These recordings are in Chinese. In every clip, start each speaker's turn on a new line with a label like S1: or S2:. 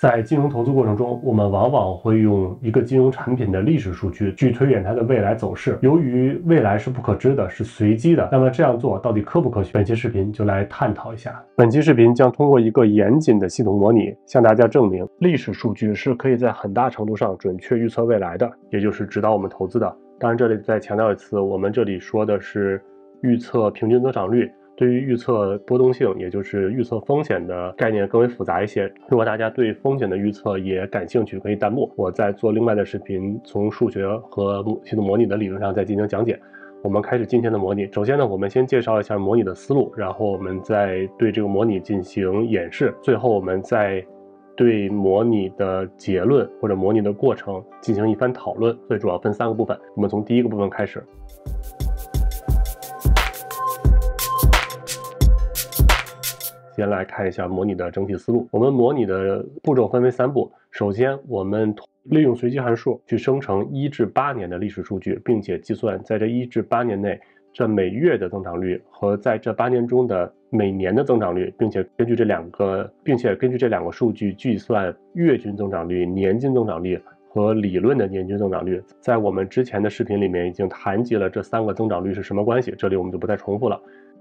S1: 在金融投资过程中，我们往往会用一个金融产品的历史数据去推演它的未来走势。由于未来是不可知的，是随机的，那么这样做到底科不科学？本期视频就来探讨一下。本期视频将通过一个严谨的系统模拟，向大家证明历史数据是可以在很大程度上准确预测未来的，也就是指导我们投资的。当然，这里再强调一次，我们这里说的是预测平均增长率。对于预测波动性，也就是预测风险的概念更为复杂一些。如果大家对风险的预测也感兴趣，可以弹幕，我再做另外的视频，从数学和系统模拟的理论上再进行讲解。我们开始今天的模拟。首先呢，我们先介绍一下模拟的思路，然后我们再对这个模拟进行演示，最后我们再对模拟的结论或者模拟的过程进行一番讨论。所以主要分三个部分，我们从第一个部分开始。先来看一下模拟的整体思路。我们模拟的步骤分为三步。首先，我们利用随机函数去生成一至八年的历史数据，并且计算在这一至八年内这每月的增长率和在这八年中的每年的增长率，并且根据这两个，并且根据这两个数据计算月均增长率、年均增长率和理论的年均增长率。在我们之前的视频里面已经谈及了这三个增长率是什么关系，这里我们就不再重复了。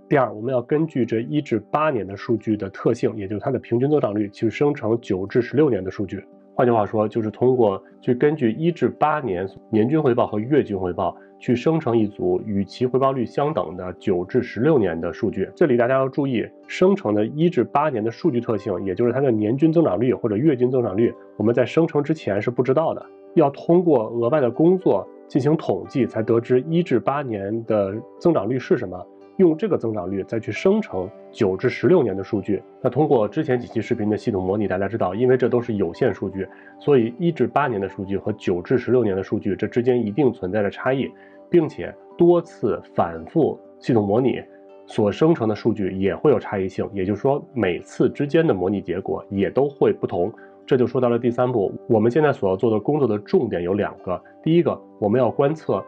S1: 第二，我们要根据这一至八年的数据的特性，也就是它的平均增长率，去生成九至十六年的数据。换句话说，就是通过去根据一至八年年均回报和月均回报，去生成一组与其回报率相等的九至十六年的数据。这里大家要注意，生成的一至八年的数据特性，也就是它的年均增长率或者月均增长率，我们在生成之前是不知道的，要通过额外的工作进行统计，才得知一至八年的增长率是什么。用这个增长率再去生成九至十六年的数据，那通过之前几期视频的系统模拟，大家知道，因为这都是有限数据，所以一至八年的数据和九至十六年的数据这之间一定存在着差异，并且多次反复系统模拟所生成的数据也会有差异性，也就是说每次之间的模拟结果也都会不同。这就说到了第三步，我们现在所要做的工作的重点有两个，第一个我们要观测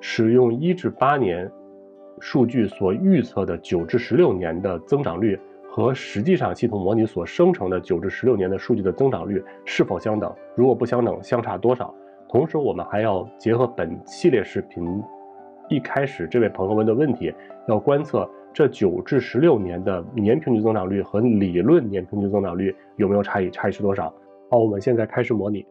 S1: 使用一至八年。数据所预测的九至十六年的增长率和实际上系统模拟所生成的九至十六年的数据的增长率是否相等？如果不相等，相差多少？同时，我们还要结合本系列视频一开始这位朋友问的问题，要观测这九至十六年的年平均增长率和理论年平均增长率有没有差异？差异是多少？好，我们现在开始模拟。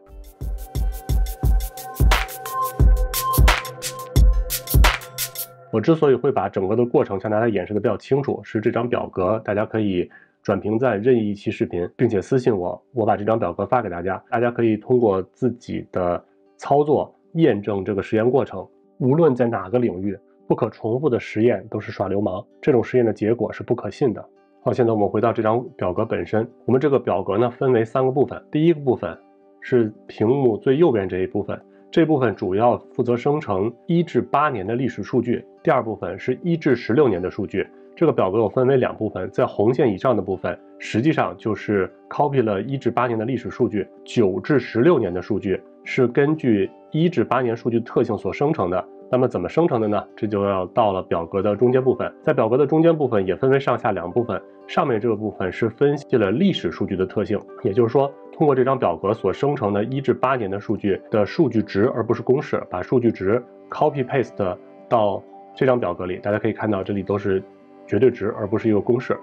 S1: 我之所以会把整个的过程向大家演示的比较清楚，是这张表格，大家可以转屏在任意一期视频，并且私信我，我把这张表格发给大家，大家可以通过自己的操作验证这个实验过程。无论在哪个领域，不可重复的实验都是耍流氓，这种实验的结果是不可信的。好，现在我们回到这张表格本身，我们这个表格呢分为三个部分，第一个部分是屏幕最右边这一部分。这部分主要负责生成一至八年的历史数据，第二部分是一至十六年的数据。这个表格我分为两部分，在红线以上的部分，实际上就是 copy 了一至八年的历史数据，九至十六年的数据是根据一至八年数据特性所生成的。那么怎么生成的呢？这就要到了表格的中间部分，在表格的中间部分也分为上下两部分，上面这个部分是分析了历史数据的特性，也就是说。通过这张表格所生成的一至八年的数据的数据值，而不是公式，把数据值 copy paste 到这张表格里。大家可以看到，这里都是绝对值，而不是一个公式。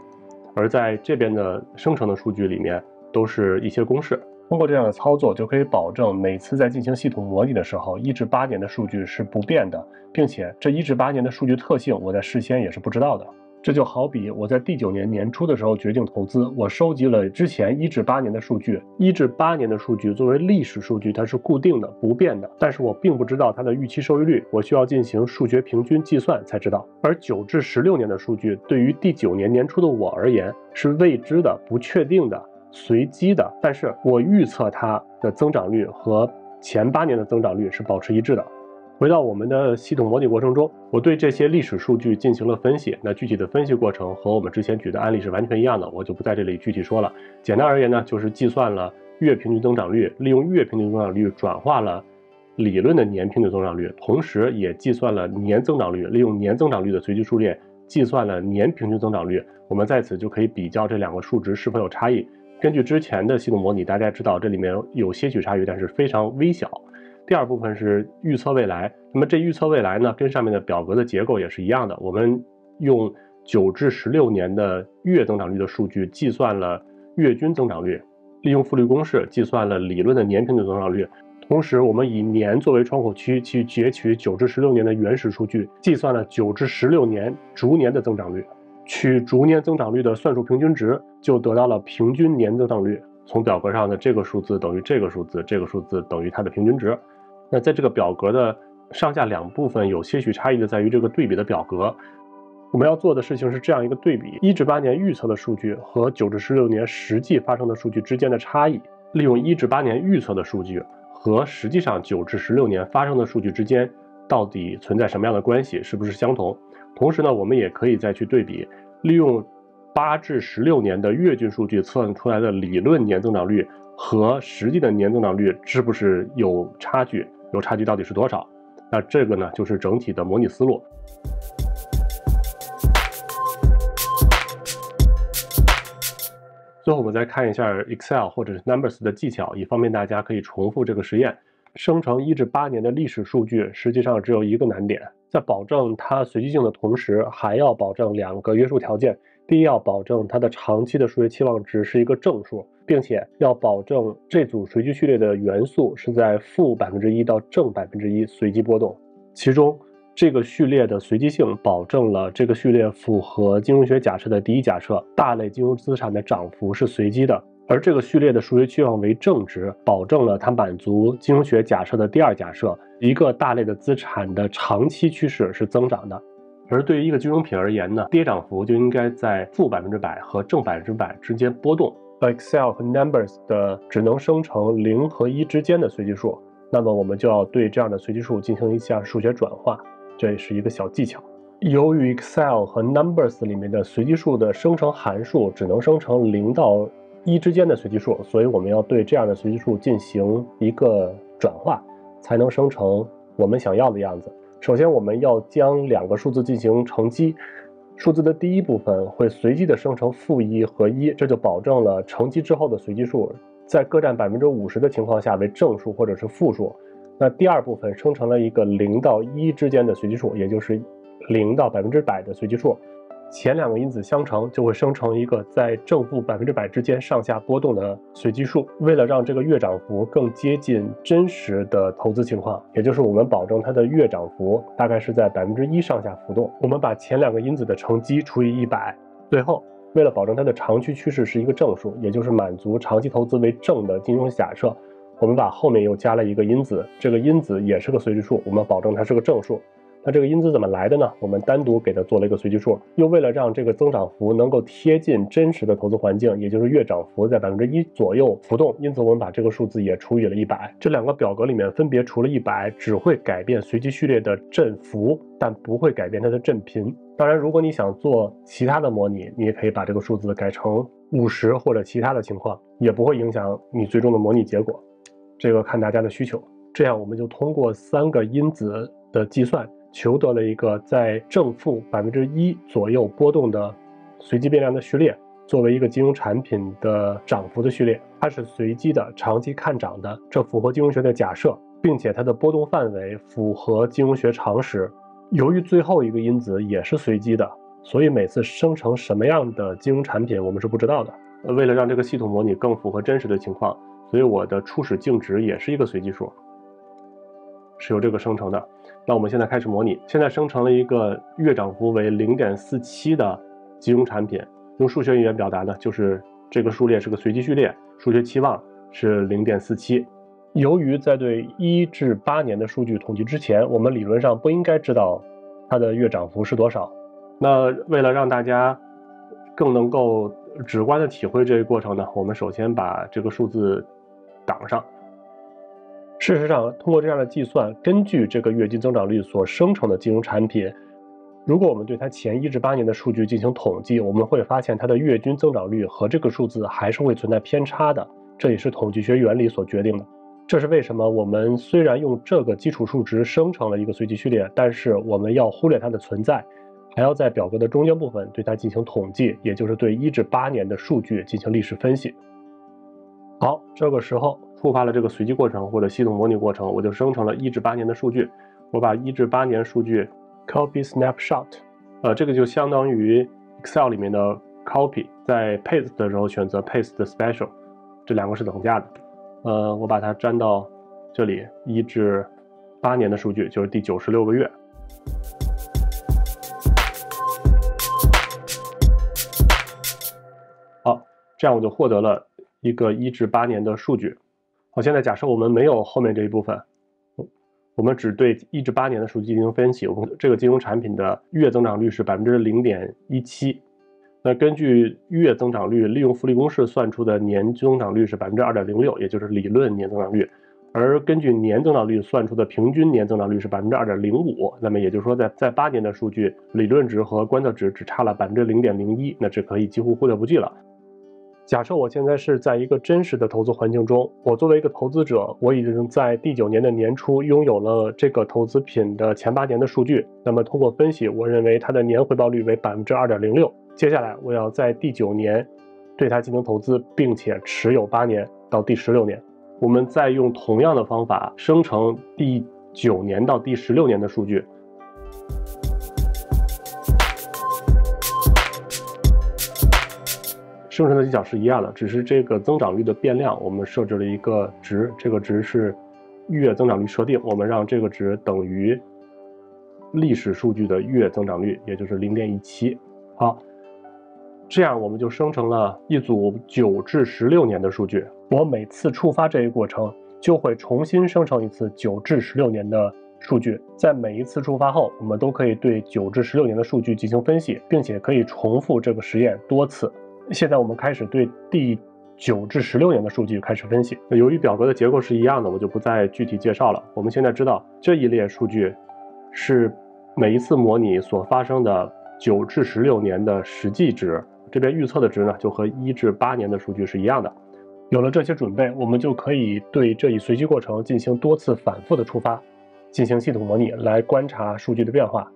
S1: 而在这边的生成的数据里面，都是一些公式。通过这样的操作，就可以保证每次在进行系统模拟的时候，一至八年的数据是不变的，并且这一至八年的数据特性，我在事先也是不知道的。这就好比我在第九年年初的时候决定投资，我收集了之前一至八年的数据，一至八年的数据作为历史数据，它是固定的、不变的，但是我并不知道它的预期收益率，我需要进行数学平均计算才知道。而九至十六年的数据对于第九年年初的我而言是未知的、不确定的、随机的，但是我预测它的增长率和前八年的增长率是保持一致的。回到我们的系统模拟过程中，我对这些历史数据进行了分析。那具体的分析过程和我们之前举的案例是完全一样的，我就不在这里具体说了。简单而言呢，就是计算了月平均增长率，利用月平均增长率转化了理论的年平均增长率，同时也计算了年增长率，利用年增长率的随机数列计算了年平均增长率。我们在此就可以比较这两个数值是否有差异。根据之前的系统模拟，大家知道这里面有些许差异，但是非常微小。第二部分是预测未来，那么这预测未来呢，跟上面的表格的结构也是一样的。我们用九至十六年的月增长率的数据计算了月均增长率，利用复利公式计算了理论的年平均增长率。同时，我们以年作为窗口期去截取九至十六年的原始数据，计算了九至十六年逐年的增长率。取逐年增长率的算术平均值，就得到了平均年增长率。从表格上的这个数字等于这个数字，这个数字等于它的平均值。那在这个表格的上下两部分有些许差异的在于这个对比的表格。我们要做的事情是这样一个对比：一至八年预测的数据和九至十六年实际发生的数据之间的差异。利用一至八年预测的数据和实际上九至十六年发生的数据之间到底存在什么样的关系，是不是相同？同时呢，我们也可以再去对比，利用八至十六年的月均数据测算出来的理论年增长率和实际的年增长率是不是有差距？有差距到底是多少？那这个呢，就是整体的模拟思路。最后我们再看一下 Excel 或者是 Numbers 的技巧，以方便大家可以重复这个实验。生成一至八年的历史数据，实际上只有一个难点，在保证它随机性的同时，还要保证两个约束条件：第一，要保证它的长期的数学期望值是一个正数，并且要保证这组随机序列的元素是在负百分之一到正百分之一随机波动。其中，这个序列的随机性保证了这个序列符合金融学假设的第一假设：大类金融资产的涨幅是随机的。而这个序列的数学期望为正值，保证了它满足金融学假设的第二假设，一个大类的资产的长期趋势是增长的。而对于一个金融品而言呢，跌涨幅就应该在负百分之百和正百分之百之间波动。Excel 和 Numbers 的只能生成零和一之间的随机数，那么我们就要对这样的随机数进行一下数学转化，这也是一个小技巧。由于 Excel 和 Numbers 里面的随机数的生成函数只能生成零到一之间的随机数，所以我们要对这样的随机数进行一个转化，才能生成我们想要的样子。首先，我们要将两个数字进行乘积，数字的第一部分会随机的生成负一和一，这就保证了乘积之后的随机数在各占百分之五十的情况下为正数或者是负数。那第二部分生成了一个零到一之间的随机数，也就是零到百分之百的随机数。前两个因子相乘，就会生成一个在正负百分之百之间上下波动的随机数。为了让这个月涨幅更接近真实的投资情况，也就是我们保证它的月涨幅大概是在百分之一上下浮动，我们把前两个因子的乘积除以一百。最后，为了保证它的长期趋势是一个正数，也就是满足长期投资为正的金融假设，我们把后面又加了一个因子，这个因子也是个随机数，我们保证它是个正数。那这个因子怎么来的呢？我们单独给它做了一个随机数，又为了让这个增长幅能够贴近真实的投资环境，也就是月涨幅在百分之一左右浮动，因此我们把这个数字也除以了一百。这两个表格里面分别除了一百，只会改变随机序列的振幅，但不会改变它的振频。当然，如果你想做其他的模拟，你也可以把这个数字改成五十或者其他的情况，也不会影响你最终的模拟结果。这个看大家的需求。这样我们就通过三个因子的计算。求得了一个在正负百分之一左右波动的随机变量的序列，作为一个金融产品的涨幅的序列，它是随机的、长期看涨的，这符合金融学的假设，并且它的波动范围符合金融学常识。由于最后一个因子也是随机的，所以每次生成什么样的金融产品我们是不知道的。为了让这个系统模拟更符合真实的情况，所以我的初始净值也是一个随机数，是由这个生成的。那我们现在开始模拟，现在生成了一个月涨幅为零点四七的金融产品，用数学语言表达呢，就是这个数列是个随机序列，数学期望是零点四七。由于在对一至八年的数据统计之前，我们理论上不应该知道它的月涨幅是多少。那为了让大家更能够直观的体会这一过程呢，我们首先把这个数字挡上。事实上，通过这样的计算，根据这个月均增长率所生成的金融产品，如果我们对它前一至八年的数据进行统计，我们会发现它的月均增长率和这个数字还是会存在偏差的。这也是统计学原理所决定的。这是为什么我们虽然用这个基础数值生成了一个随机序列，但是我们要忽略它的存在，还要在表格的中间部分对它进行统计，也就是对一至八年的数据进行历史分析。好，这个时候触发了这个随机过程或者系统模拟过程，我就生成了一至八年的数据。我把一至八年数据 copy snapshot，呃，这个就相当于 Excel 里面的 copy，在 paste 的时候选择 paste special，这两个是等价的。呃，我把它粘到这里，一至八年的数据就是第九十六个月。好，这样我就获得了一个一至八年的数据。好，现在假设我们没有后面这一部分。我们只对一至八年的数据进行分析。我们这个金融产品的月增长率是百分之零点一七。那根据月增长率，利用复利公式算出的年增长率是百分之二点零六，也就是理论年增长率。而根据年增长率算出的平均年增长率是百分之二点零五。那么也就是说，在在八年的数据理论值和观测值只差了百分之零点零一，那这可以几乎忽略不计了。假设我现在是在一个真实的投资环境中，我作为一个投资者，我已经在第九年的年初拥有了这个投资品的前八年的数据。那么通过分析，我认为它的年回报率为百分之二点零六。接下来我要在第九年对它进行投资，并且持有八年到第十六年。我们再用同样的方法生成第九年到第十六年的数据。生成的技巧是一样的，只是这个增长率的变量，我们设置了一个值，这个值是月增长率设定，我们让这个值等于历史数据的月增长率，也就是零点一七。好，这样我们就生成了一组九至十六年的数据。我每次触发这一过程，就会重新生成一次九至十六年的数据。在每一次触发后，我们都可以对九至十六年的数据进行分析，并且可以重复这个实验多次。现在我们开始对第九至十六年的数据开始分析。那由于表格的结构是一样的，我就不再具体介绍了。我们现在知道这一列数据是每一次模拟所发生的九至十六年的实际值，这边预测的值呢就和一至八年的数据是一样的。有了这些准备，我们就可以对这一随机过程进行多次反复的触发，进行系统模拟来观察数据的变化。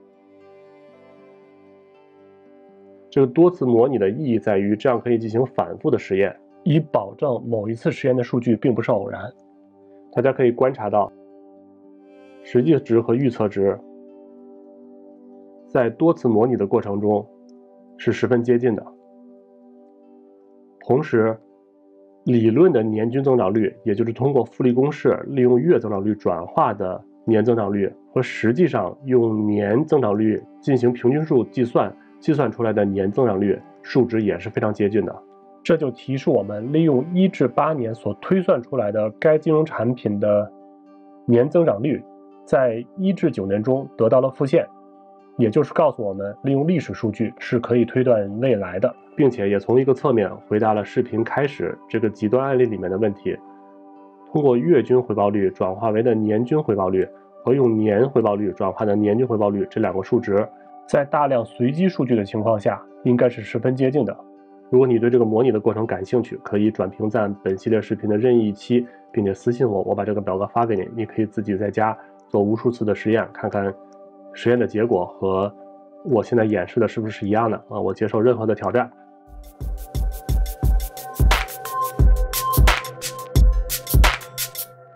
S1: 这个多次模拟的意义在于，这样可以进行反复的实验，以保证某一次实验的数据并不是偶然。大家可以观察到，实际值和预测值在多次模拟的过程中是十分接近的。同时，理论的年均增长率，也就是通过复利公式利用月增长率转化的年增长率，和实际上用年增长率进行平均数计算。计算出来的年增长率数值也是非常接近的，这就提示我们利用一至八年所推算出来的该金融产品的年增长率，在一至九年中得到了复现，也就是告诉我们利用历史数据是可以推断未来的，并且也从一个侧面回答了视频开始这个极端案例里面的问题：通过月均回报率转化为的年均回报率和用年回报率转化的年均回报率这两个数值。在大量随机数据的情况下，应该是十分接近的。如果你对这个模拟的过程感兴趣，可以转评赞本系列视频的任意一期，并且私信我，我把这个表格发给你，你可以自己在家做无数次的实验，看看实验的结果和我现在演示的是不是一样的啊？我接受任何的挑战。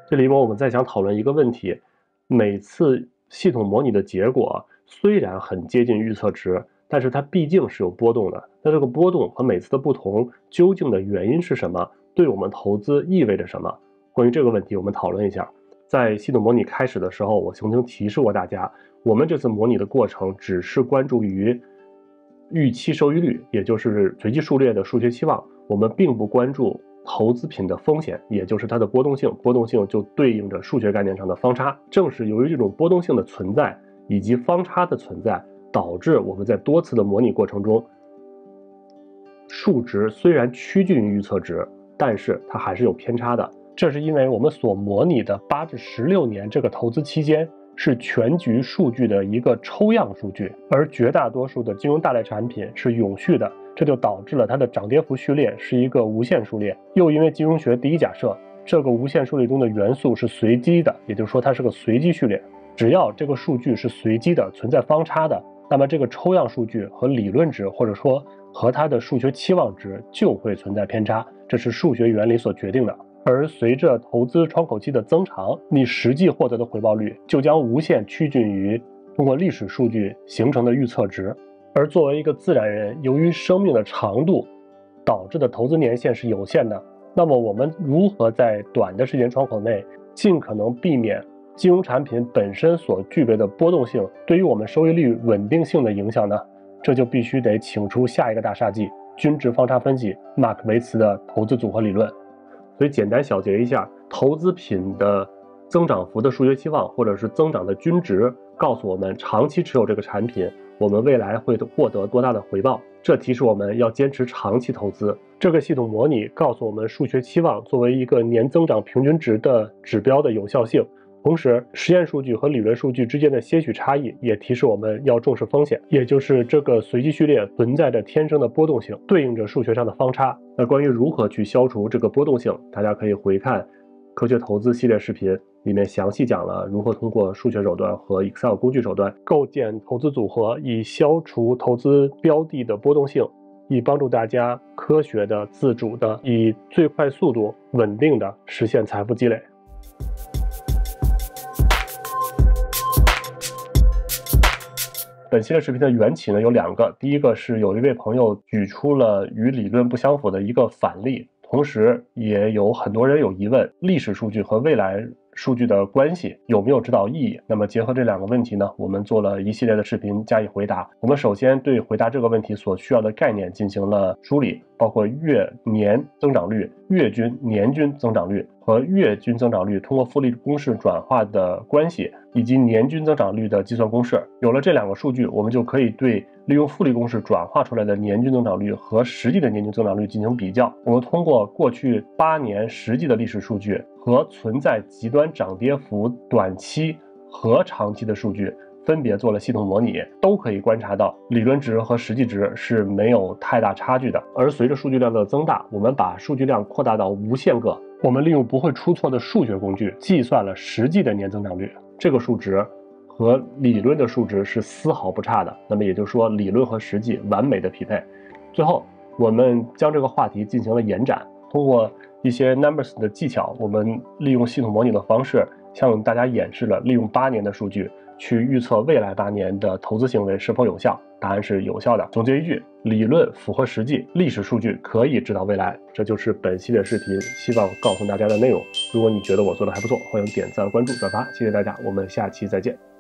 S1: 这里边我们再想讨论一个问题：每次系统模拟的结果。虽然很接近预测值，但是它毕竟是有波动的。那这个波动和每次的不同，究竟的原因是什么？对我们投资意味着什么？关于这个问题，我们讨论一下。在系统模拟开始的时候，我曾经提示过大家，我们这次模拟的过程只是关注于预期收益率，也就是随机数列的数学期望，我们并不关注投资品的风险，也就是它的波动性。波动性就对应着数学概念上的方差。正是由于这种波动性的存在。以及方差的存在，导致我们在多次的模拟过程中，数值虽然趋近于预测值，但是它还是有偏差的。这是因为我们所模拟的八至十六年这个投资期间是全局数据的一个抽样数据，而绝大多数的金融大类产品是永续的，这就导致了它的涨跌幅序列是一个无限数列。又因为金融学第一假设，这个无限数列中的元素是随机的，也就是说它是个随机序列。只要这个数据是随机的、存在方差的，那么这个抽样数据和理论值，或者说和它的数学期望值就会存在偏差。这是数学原理所决定的。而随着投资窗口期的增长，你实际获得的回报率就将无限趋近于通过历史数据形成的预测值。而作为一个自然人，由于生命的长度导致的投资年限是有限的，那么我们如何在短的时间窗口内尽可能避免金融产品本身所具备的波动性对于我们收益率稳定性的影响呢？这就必须得请出下一个大杀器——均值方差分析，马克维茨的投资组合理论。所以简单小结一下，投资品的增长幅的数学期望，或者是增长的均值，告诉我们长期持有这个产品，我们未来会获得多大的回报。这提示我们要坚持长期投资。这个系统模拟告诉我们数学期望作为一个年增长平均值的指标的有效性。同时，实验数据和理论数据之间的些许差异也提示我们要重视风险，也就是这个随机序列存在着天生的波动性，对应着数学上的方差。那关于如何去消除这个波动性，大家可以回看《科学投资》系列视频，里面详细讲了如何通过数学手段和 Excel 工具手段构建投资组合，以消除投资标的的波动性，以帮助大家科学的、自主的，以最快速度、稳定的实现财富积累。本期的视频的缘起呢有两个，第一个是有一位朋友举出了与理论不相符的一个反例，同时也有很多人有疑问，历史数据和未来数据的关系有没有指导意义？那么结合这两个问题呢，我们做了一系列的视频加以回答。我们首先对回答这个问题所需要的概念进行了梳理，包括月年增长率、月均、年均增长率。和月均增长率通过复利公式转化的关系，以及年均增长率的计算公式，有了这两个数据，我们就可以对利用复利公式转化出来的年均增长率和实际的年均增长率进行比较。我们通过过去八年实际的历史数据和存在极端涨跌幅短期和长期的数据。分别做了系统模拟，都可以观察到理论值和实际值是没有太大差距的。而随着数据量的增大，我们把数据量扩大到无限个，我们利用不会出错的数学工具计算了实际的年增长率，这个数值和理论的数值是丝毫不差的。那么也就是说，理论和实际完美的匹配。最后，我们将这个话题进行了延展，通过一些 numbers 的技巧，我们利用系统模拟的方式向大家演示了利用八年的数据。去预测未来八年的投资行为是否有效？答案是有效的。总结一句：理论符合实际，历史数据可以指导未来。这就是本系列视频希望告诉大家的内容。如果你觉得我做的还不错，欢迎点赞、关注、转发，谢谢大家，我们下期再见。